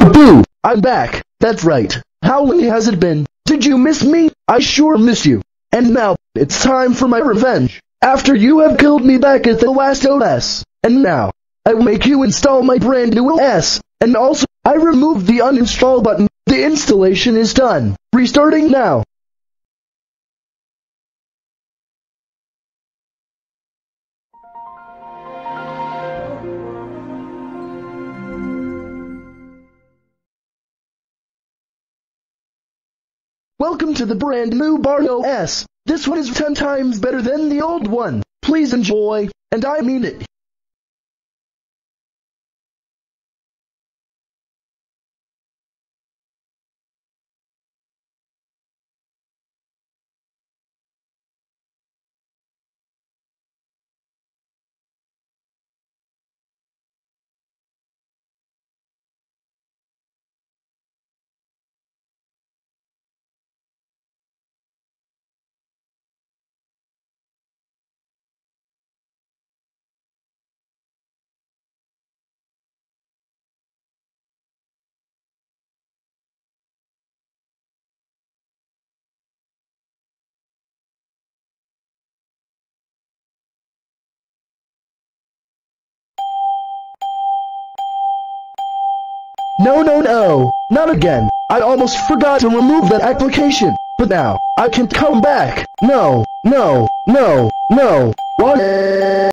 Peekaboo! I'm back. That's right. How long has it been? Did you miss me? I sure miss you. And now, it's time for my revenge. After you have killed me back at the last OS. And now, I will make you install my brand new OS. And also, I removed the uninstall button. The installation is done. Restarting now. Welcome to the brand new Barney OS. This one is 10 times better than the old one. Please enjoy, and I mean it. No, no, no, not again. I almost forgot to remove that application. But now, I can come back. No, no, no, no. What?